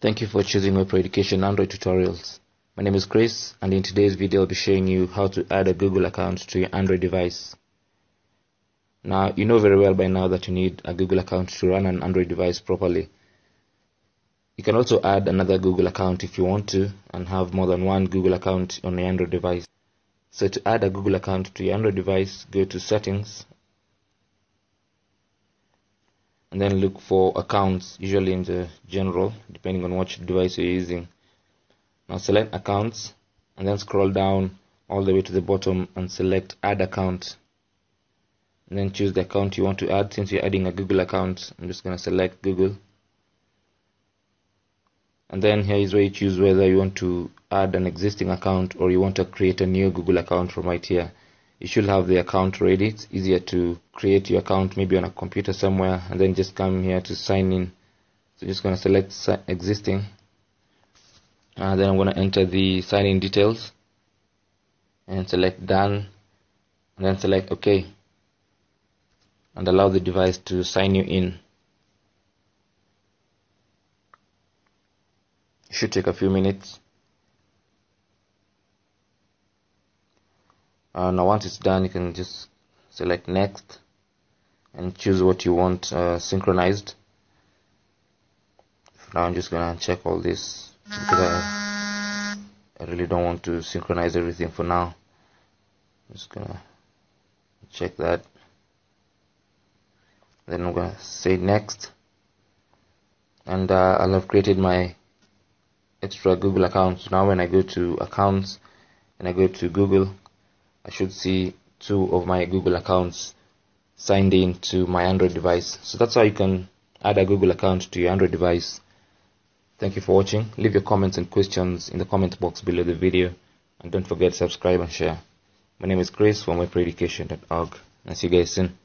Thank you for choosing Web Education Android tutorials. My name is Chris and in today's video I'll be showing you how to add a Google account to your Android device. Now you know very well by now that you need a Google account to run an Android device properly. You can also add another Google account if you want to and have more than one Google account on your Android device. So to add a Google account to your Android device, go to settings and then look for accounts usually in the general depending on which device you're using. Now select accounts and then scroll down all the way to the bottom and select add account. And then choose the account you want to add. Since you're adding a Google account I'm just going to select Google. And then here is where you choose whether you want to add an existing account or you want to create a new Google account from right here you should have the account ready. It's easier to create your account maybe on a computer somewhere and then just come here to sign in. So just going to select existing. And then I'm going to enter the sign in details and select done and then select OK and allow the device to sign you in. It should take a few minutes uh, now once it's done you can just select next and choose what you want uh, synchronized. Now I'm just gonna check all this because I, I really don't want to synchronize everything for now. I'm just gonna check that. Then I'm gonna say next. And uh, I'll have created my extra Google account. So now when I go to accounts and I go to Google I should see two of my Google accounts signed in to my Android device. So that's how you can add a Google account to your Android device. Thank you for watching. Leave your comments and questions in the comment box below the video. And don't forget to subscribe and share. My name is Chris from webeducation.org. I'll see you guys soon.